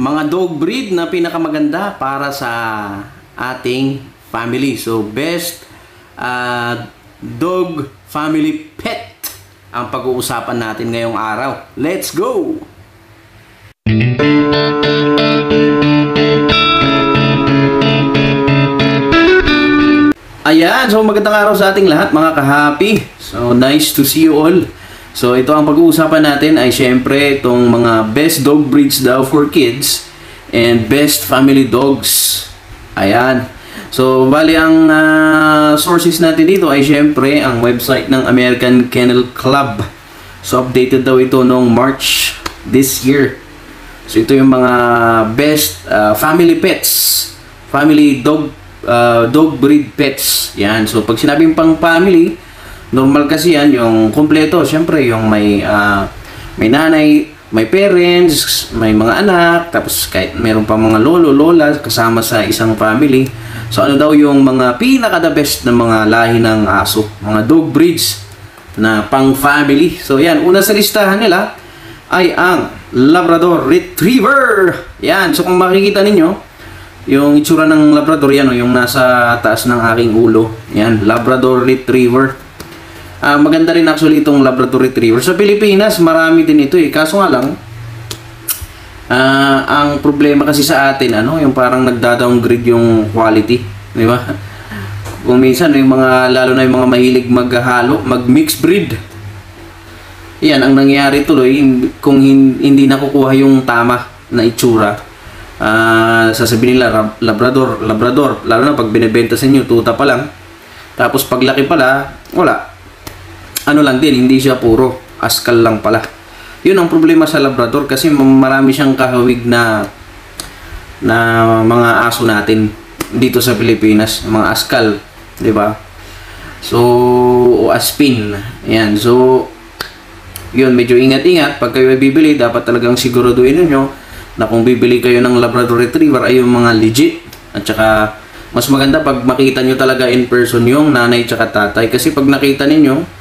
mga dog breed na pinakamaganda para sa ating family. So, best uh, dog family pet ang pag-uusapan natin ngayong araw. Let's go! Ayan, so magandang araw sa ating lahat mga kahapi. So, nice to see you all. So, ito ang pag-uusapan natin ay syempre itong mga best dog breeds daw for kids and best family dogs. Ayan. So, bali ang uh, sources natin dito ay syempre ang website ng American Kennel Club. So, updated daw ito noong March this year. So, ito yung mga best uh, family pets. Family dog uh, dog breed pets. Yan. So, pag sinabing pang family, normal kasi yan, yung kompleto. Siyempre, yung may, uh, may nanay, may parents, may mga anak, tapos kahit meron pa mga lolo, lola, kasama sa isang family. So, ano daw yung mga pinaka-the best na mga lahi ng aso, mga dog breeds na pang family. So, yan. Una sa listahan nila ay ang Labrador Retriever. Yan. So, kung makikita ninyo, yung itsura ng Labrador, yan o, yung nasa taas ng aking ulo. Yan, Labrador Retriever. Uh, maganda rin actually itong Labrador Retriever. Sa Pilipinas, marami din ito eh. Kaso nga lang, uh, ang problema kasi sa atin, ano, yung parang nagda-downgrade yung quality. Di ba? Kung minsan, yung mga, lalo na yung mga mahilig maghalo, mag-mix breed. Yan, ang nangyayari tuloy, kung hindi nakukuha yung tama na itsura, uh, sasabihin nila labrador, labrador, lalo na pag binebenta sa inyo, tuta pa lang. Tapos paglaki pala, wala. Ano lang din, hindi siya puro, askal lang pala. Yun ang problema sa labrador kasi marami siyang kahawig na na mga aso natin dito sa Pilipinas, mga askal, 'di ba? So, o aspin. Yan. So, yun, medyo ingat-ingat. Pag kayo bibili, dapat talagang siguraduhin niyo na kung bibili kayo ng Labrador Retriever ay yung mga legit at saka mas maganda pag makita nyo talaga in person yung nanay tsaka tatay kasi pag nakita ninyo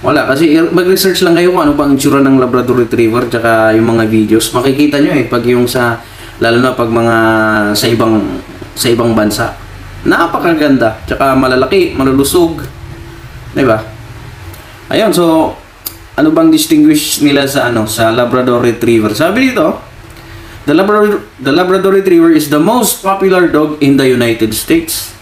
wala kasi mag-research lang kayo kung ano bang itsura ng Labrador Retriever tsaka yung mga videos makikita nyo eh pag yung sa lalo na pag mga sa ibang sa ibang bansa napakaganda tsaka malalaki malulusog ba ayun so ano bang distinguish nila sa ano sa Labrador Retriever sabi dito The Labrador, the Labrador Retriever is the most popular dog in the United States.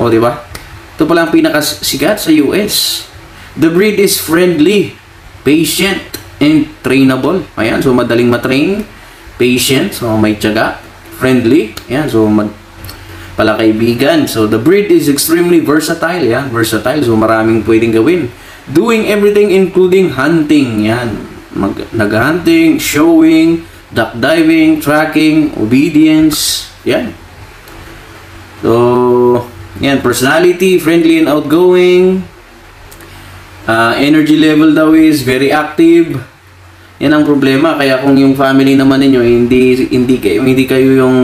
O, di ba? Ito pala ang pinakasikat sa US. The breed is friendly, patient, and trainable. Ayan, so madaling matrain, patient, so may tiyaga, friendly, ayan, so mag pala kaibigan. So the breed is extremely versatile, yan, versatile, so maraming pwedeng gawin. Doing everything including hunting, yan. Mag, nag-hunting, showing, duck diving, tracking, obedience, yan. So, yan, personality, friendly and outgoing. Uh, energy level daw is very active. Yan ang problema. Kaya kung yung family naman ninyo, hindi, hindi kayo, hindi kayo yung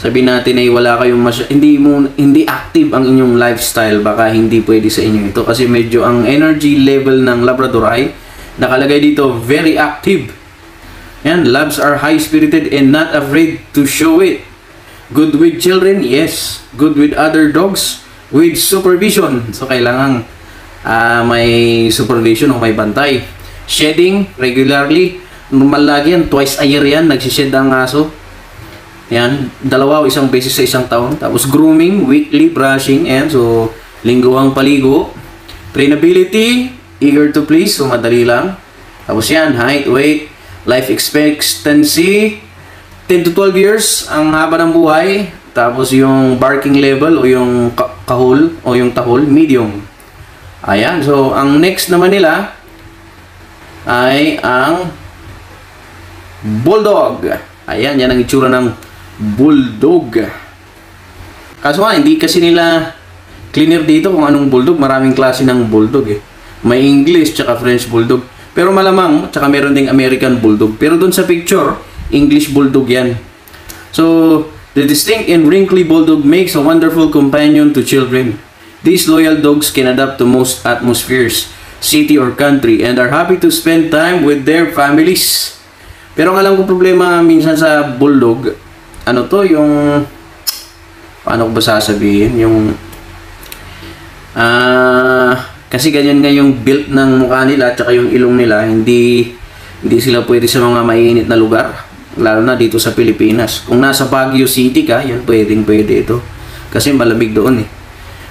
sabi natin ay wala kayong masya, hindi mo hindi active ang inyong lifestyle baka hindi pwede sa inyo ito kasi medyo ang energy level ng Labrador ay nakalagay dito very active yan, loves are high-spirited and not afraid to show it. Good with children, yes. Good with other dogs, with supervision. So, kailangan uh, may supervision o may bantay. Shedding, regularly. Normal lagi yan, twice a year yan, nagsished ang aso. Yan, dalawa o isang beses sa isang taon. Tapos grooming, weekly brushing, and so lingguhang paligo. Trainability, eager to please, so madali lang. Tapos yan, height, weight, Life expectancy, 10 to 12 years ang haba ng buhay. Tapos yung barking level o yung kahul o yung tahol, medium. Ayan. So, ang next naman nila ay ang bulldog. Ayan, yan ang itsura ng bulldog. Kaso nga, hindi kasi nila cleaner dito kung anong bulldog. Maraming klase ng bulldog eh. May English tsaka French bulldog. Pero malamang, tsaka meron ding American Bulldog. Pero dun sa picture, English Bulldog yan. So, the distinct and wrinkly Bulldog makes a wonderful companion to children. These loyal dogs can adapt to most atmospheres, city or country, and are happy to spend time with their families. Pero ang alam ko problema minsan sa bulldog, ano to, yung paano ko ba sasabihin, yung ah kasi ganyan nga yung built ng mukha nila at saka yung ilong nila, hindi hindi sila pwede sa mga mainit na lugar, lalo na dito sa Pilipinas. Kung nasa Baguio City ka, yan pwedeng pwede ito. Kasi malamig doon eh.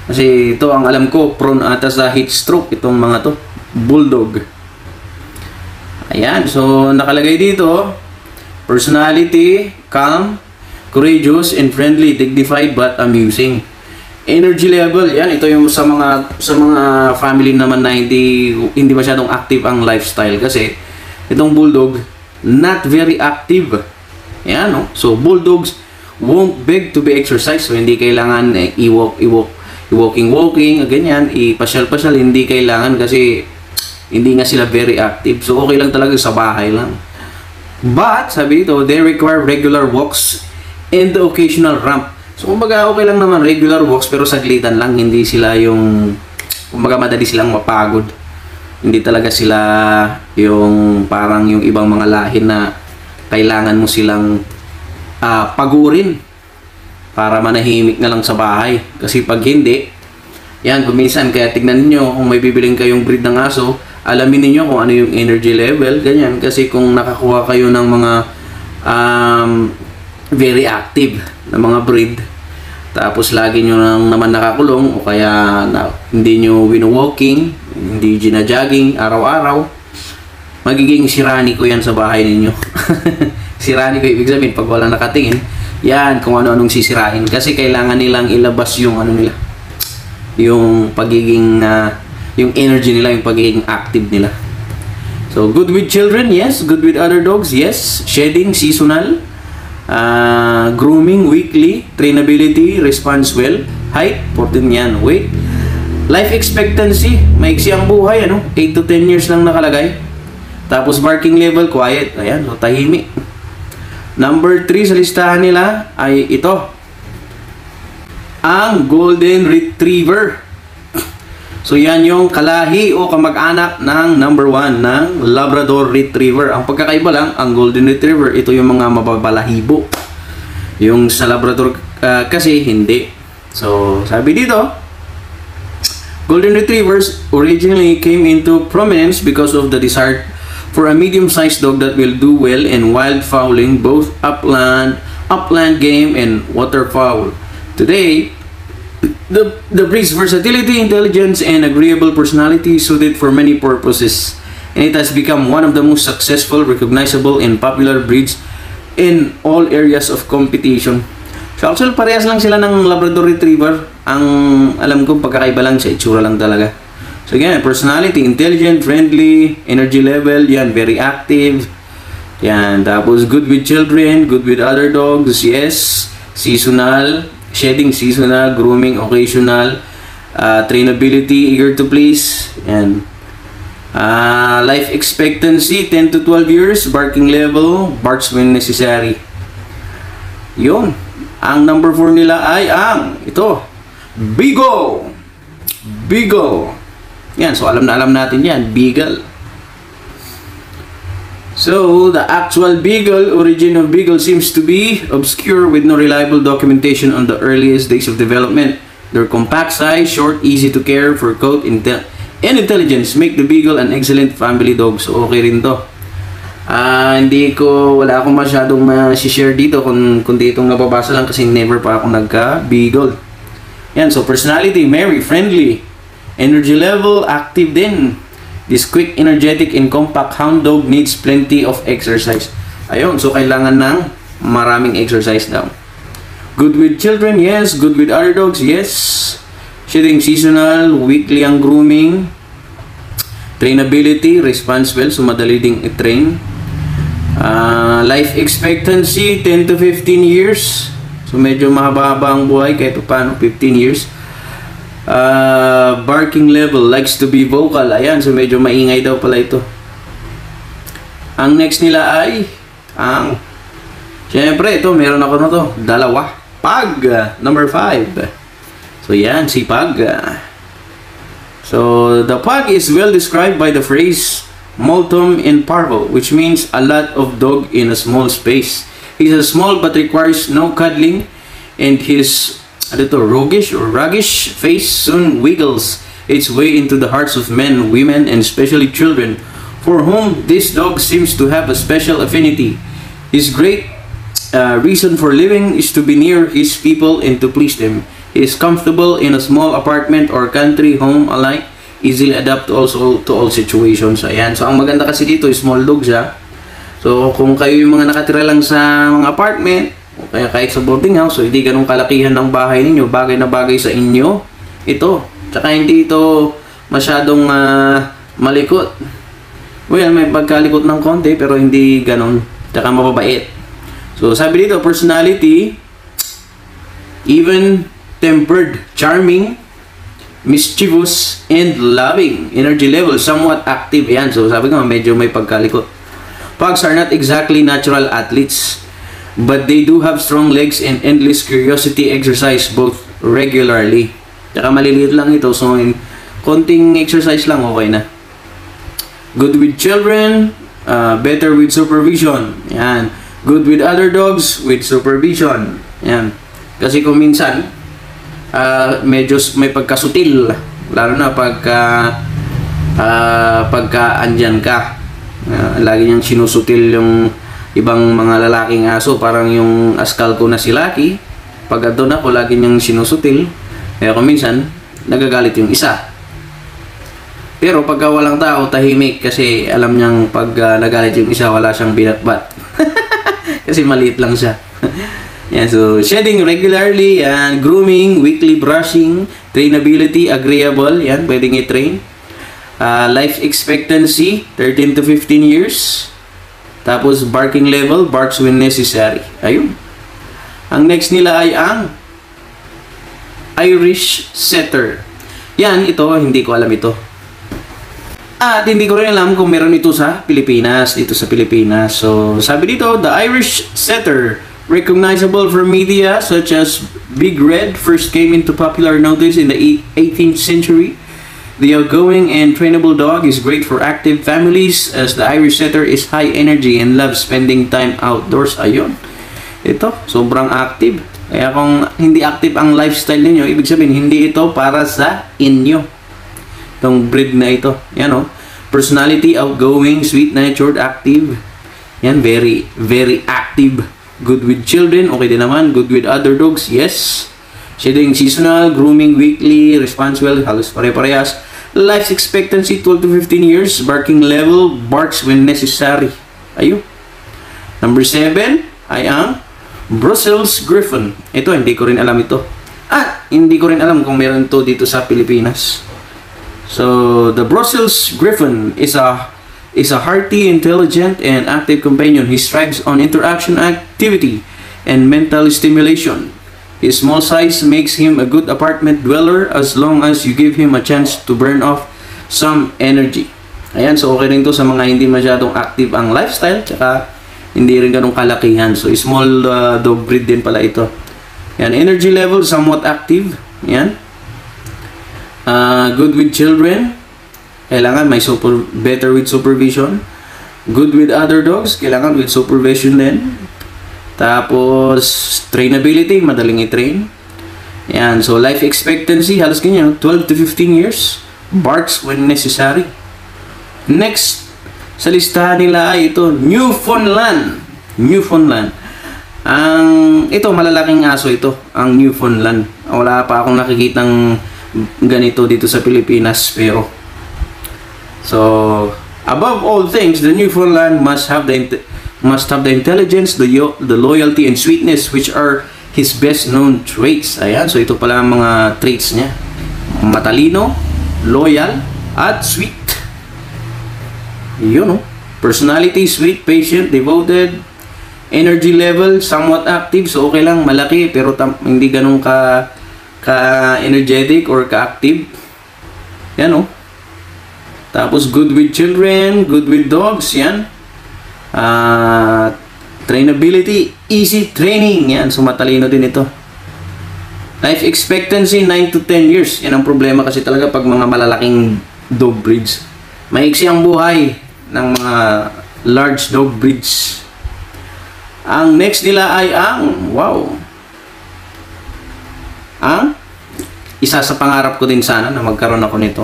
Kasi ito ang alam ko, prone ata sa heat stroke itong mga to. Bulldog. Ayan, so nakalagay dito, personality, calm, courageous, and friendly, dignified but amusing. Energy level, yan, ito yung sa mga sa mga family naman na hindi hindi masyadong active ang lifestyle kasi itong bulldog not very active. Yan, no? So bulldogs won't beg to be exercised. So hindi kailangan eh, i-walk, i-walk, i-walking, walking, ganyan, i-pasyal-pasyal, hindi kailangan kasi hindi nga sila very active. So okay lang talaga sa bahay lang. But, sabi dito, they require regular walks and the occasional ramp. So, kumbaga, okay lang naman regular walks pero saglitan lang. Hindi sila yung, kumbaga, madali silang mapagod. Hindi talaga sila yung parang yung ibang mga lahi na kailangan mo silang ah, pagurin para manahimik na lang sa bahay. Kasi pag hindi, yan, kuminsan, kaya tignan niyo kung may bibiling kayong breed ng aso, alamin niyo kung ano yung energy level, ganyan. Kasi kung nakakuha kayo ng mga um, very active na mga breed, tapos lagi nyo nang naman nakakulong o kaya na, hindi nyo wino-walking, hindi gina-jogging araw-araw, magiging sirani ko yan sa bahay ninyo. sirani ko ibig sabihin pag wala nakatingin, yan kung ano-anong sisirain kasi kailangan nilang ilabas yung ano nila yung pagiging ah, yung energy nila, yung pagiging active nila. So, good with children, yes. Good with other dogs, yes. Shedding, seasonal. Uh, grooming, weekly. Trainability, response well. Height, 14 yan. Weight. Life expectancy, maiksi ang buhay, ano? 8 to 10 years lang nakalagay. Tapos barking level, quiet. Ayan, so tahimik. Number 3 sa listahan nila ay ito. Ang Golden Retriever. So yan yung kalahi o kamag-anak ng number 1 ng Labrador Retriever. Ang pagkakaiba lang, ang Golden Retriever, ito yung mga mababalahibo. Yung sa Labrador ah, kasi hindi. So sabi dito, Golden Retrievers originally came into prominence because of the desire for a medium-sized dog that will do well in wild fowling, both upland, upland game and waterfowl. Today, the, the breed's versatility, intelligence, and agreeable personality suited for many purposes, and it has become one of the most successful, recognizable, and popular breeds in all areas of competition. So actually, parehas lang sila ng Labrador Retriever. Ang alam ko, pagkakaiba lang sa itsura lang talaga. So again, personality, intelligent, friendly, energy level, yan, very active. Yan, tapos good with children, good with other dogs, yes. Seasonal, shedding seasonal, grooming occasional, uh, trainability, eager to please, and uh, life expectancy 10 to 12 years, barking level, barks when necessary. Yun. Ang number 4 nila ay ang ito, Bigo. Beagle. Yan, so alam na alam natin yan, Beagle. So, the actual Beagle, origin of Beagle seems to be obscure with no reliable documentation on the earliest days of development. Their compact size, short, easy to care for coat intel and intelligence make the Beagle an excellent family dog. So, okay rin to. Ah, hindi ko, wala akong masyadong ma-share dito kung, kung ditong nababasa lang kasi never pa ako nagka-Beagle. Yan, so personality, merry, friendly. Energy level, active din. This quick, energetic, and compact hound dog needs plenty of exercise. Ayun, so kailangan ng maraming exercise daw. Good with children, yes. Good with other dogs, yes. Shedding seasonal, weekly ang grooming. Trainability, response well, so madali ding i-train. Ah, life expectancy, 10 to 15 years. So medyo mahaba-haba ang buhay kahit paano, 15 years. Uh, barking level, likes to be vocal. Ayan, so medyo maingay daw pala ito. Ang next nila ay ang Siyempre, ito, meron ako na to. Dalawa. Pag, number 5. So, yan, si Pag. So, the Pug is well described by the phrase multum in parvo, which means a lot of dog in a small space. He's a small but requires no cuddling, and his ano to, roguish or ruggish face soon wiggles its way into the hearts of men, women, and especially children, for whom this dog seems to have a special affinity. His great uh, reason for living is to be near his people and to please them. He is comfortable in a small apartment or country home alike, easily adapt also to all situations. Ayan. So, ang maganda kasi dito, small dog siya. So, kung kayo yung mga nakatira lang sa mga apartment, kaya kahit sa boarding house, so hindi ganun kalakihan ng bahay ninyo, bagay na bagay sa inyo, ito. Tsaka hindi ito masyadong ah, malikot. Well, may pagkalikot ng konti, pero hindi ganun. Tsaka mababait. So, sabi dito, personality, even tempered, charming, mischievous, and loving. Energy level, somewhat active. Yan. So, sabi ko, medyo may pagkalikot. Pugs are not exactly natural athletes, but they do have strong legs and endless curiosity exercise both regularly. Tsaka maliliit lang ito, so in konting exercise lang, okay na. Good with children, uh, better with supervision. Yan. Good with other dogs, with supervision. Yan. Kasi kung minsan, uh, medyo may pagkasutil. Lalo na pagka, uh, pagka andyan ka. Uh, lagi niyang sinusutil yung ibang mga lalaking aso. Parang yung askal ko na si Lucky. Pag doon ako, lagi niyang sinusutil. Kaya kung minsan, nagagalit yung isa. Pero pagka walang tao, tahimik kasi alam niyang pag ah, nagalit yung isa, wala siyang binatbat. kasi maliit lang siya. yan, so shedding regularly, yan, grooming, weekly brushing, trainability, agreeable, yan, pwedeng i-train. Ah, life expectancy, 13 to 15 years. Tapos barking level, barks when necessary. Ayun. Ang next nila ay ang Irish Setter. Yan, ito, hindi ko alam ito. At hindi ko rin alam kung meron ito sa Pilipinas, dito sa Pilipinas. So, sabi dito, the Irish Setter, recognizable from media such as Big Red, first came into popular notice in the eight- 18th century. The outgoing and trainable dog is great for active families as the Irish Setter is high energy and loves spending time outdoors. Ayun. Ito, sobrang active. Kaya kung hindi active ang lifestyle ninyo, ibig sabihin, hindi ito para sa inyo itong breed na ito. Yan o. Personality, outgoing, sweet-natured, active. Yan, very, very active. Good with children, okay din naman. Good with other dogs, yes. Shedding seasonal, grooming weekly, responsible, halos pare-parehas. Life expectancy, 12 to 15 years. Barking level, barks when necessary. Ayun. Number 7 ay ang Brussels Griffon. Ito, hindi ko rin alam ito. At hindi ko rin alam kung meron to dito sa Pilipinas. So, the Brussels Griffon is a is a hearty, intelligent, and active companion. He strives on interaction activity and mental stimulation. His small size makes him a good apartment dweller as long as you give him a chance to burn off some energy. Ayan, so okay rin to sa mga hindi masyadong active ang lifestyle, tsaka hindi rin ganong kalakihan. So, small uh, dog breed din pala ito. Yan, energy level, somewhat active. Yan. Uh, good with children. Kailangan may super, better with supervision. Good with other dogs. Kailangan with supervision din. Tapos, trainability. Madaling i-train. Yan. So, life expectancy. Halos ganyan. 12 to 15 years. Barks when necessary. Next, sa listahan nila ay ito, Newfoundland. Newfoundland. Ang ito malalaking aso ito, ang Newfoundland. Wala pa akong nakikitang ganito dito sa Pilipinas pero So, above all things, the Newfoundland must have the must have the intelligence, the the loyalty and sweetness which are his best known traits. Ayan, so ito pala ang mga traits niya. Matalino, loyal, at sweet. Yun, no? Personality, sweet, patient, devoted, energy level, somewhat active, so okay lang, malaki, pero hindi ganun ka ka-energetic or ka-active. Yan, no? Tapos, good with children, good with dogs, yan. Ah, trainability, easy training, yan. So, matalino din ito. Life expectancy, 9 to 10 years. Yan ang problema kasi talaga pag mga malalaking dog breeds. Maiksi ang buhay. ng mga large dog breeds. Ang next nila ay ang, wow, ang isa sa pangarap ko din sana na magkaroon ako nito.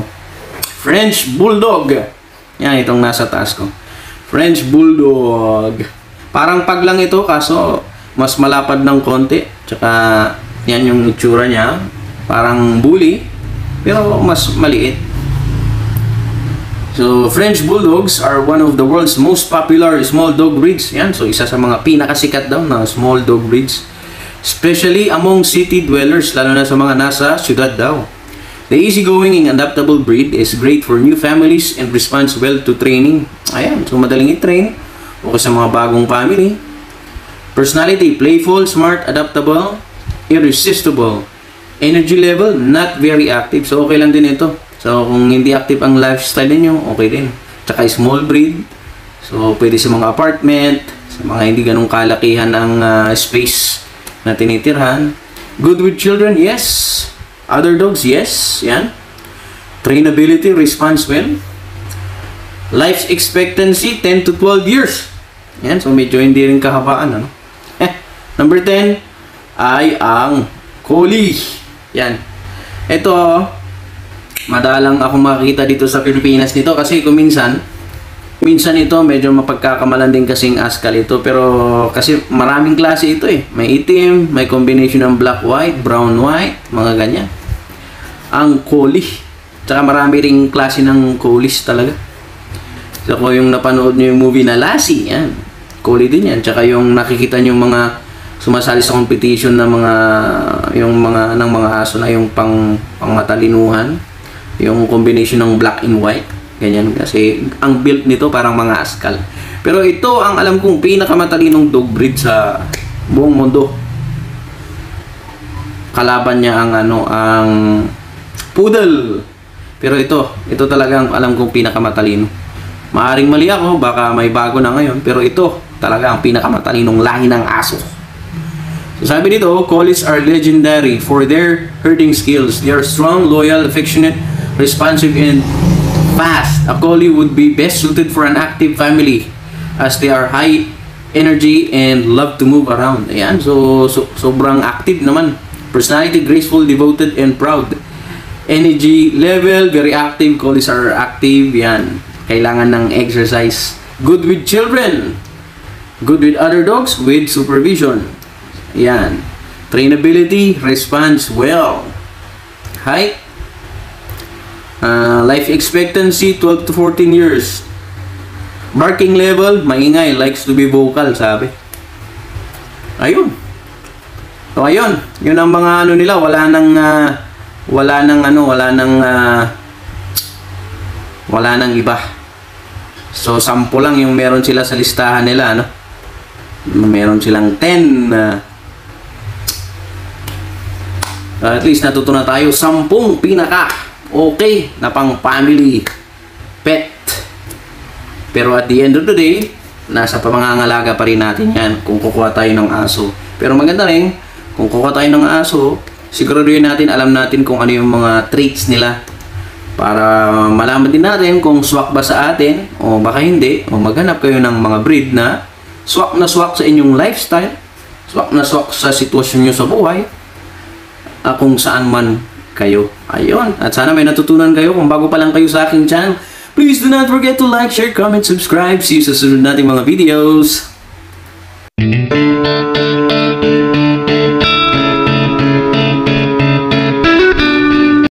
French Bulldog. Yan, itong nasa taas ko. French Bulldog. Parang pag lang ito, kaso mas malapad ng konti. Tsaka, yan yung itsura niya. Parang bully, pero mas maliit. So, French Bulldogs are one of the world's most popular small dog breeds. Yan, so isa sa mga pinakasikat daw na small dog breeds. Especially among city dwellers, lalo na sa mga nasa syudad daw. The easygoing and adaptable breed is great for new families and responds well to training. Ayan, so madaling i-train. O sa mga bagong family. Personality, playful, smart, adaptable, irresistible. Energy level, not very active. So okay lang din ito. So kung hindi active ang lifestyle niyo, okay din. Tsaka small breed. So pwede sa mga apartment, sa mga hindi ganong kalakihan ang ah, space na tinitirhan. Good with children, yes. Other dogs, yes. Yan. Trainability, response well. Life expectancy, 10 to 12 years. Yan, so medyo hindi rin kahabaan. Ano? Eh, number 10 ay ang Collie. Yan. Ito, madalang ako makikita dito sa Pilipinas nito kasi kuminsan, minsan ito medyo mapagkakamalan din kasing askal ito pero kasi maraming klase ito eh. May itim, may combination ng black white, brown white, mga ganyan. Ang Collie. Tsaka marami ring klase ng Collies talaga. So kung yung napanood nyo yung movie na Lassie, yan. Collie din yan. Tsaka yung nakikita nyo mga sumasali sa competition ng mga yung mga ng mga aso na yung pang pangmatalinuhan yung combination ng black and white ganyan. Kasi ang build nito parang mga askal. Pero ito ang alam kong pinakamatalinong dog breed sa buong mundo. Kalaban niya ang ano ang poodle. Pero ito ito talaga ang alam kong pinakamatalino. Maaring mali ako baka may bago na ngayon pero ito talaga ang pinakamatalinong lahi ng aso. So sabi dito, collies are legendary for their herding skills. They are strong, loyal, affectionate, responsive, and fast. A collie would be best suited for an active family as they are high energy and love to move around. Ayan, so, so sobrang active naman. Personality, graceful, devoted, and proud. Energy level, very active. Collies are active. Yan. Kailangan ng exercise. Good with children. Good with other dogs with supervision. Yan. Trainability, responds well. Height, uh, life expectancy, 12 to 14 years. Barking level, maingay, likes to be vocal, sabi. Ayun. So, ayun. Yun ang mga ano nila, wala nang, uh, wala nang ano, wala nang, uh, wala nang iba. So, sampo lang yung meron sila sa listahan nila, ano? Meron silang 10 na uh, Uh, at least natutunan tayo sampung pinaka okay na pang family pet. Pero at the end of the day, nasa pamangangalaga pa rin natin yan kung kukuha tayo ng aso. Pero maganda rin, kung kukuha tayo ng aso, siguraduhin natin, alam natin kung ano yung mga traits nila para malaman din natin kung swak ba sa atin o baka hindi o maghanap kayo ng mga breed na swak na swak sa inyong lifestyle swak na swak sa sitwasyon nyo sa buhay uh, kung saan man kayo. Ayun. At sana may natutunan kayo kung bago pa lang kayo sa aking channel. Please do not forget to like, share, comment, subscribe. See you sa sunod nating mga videos.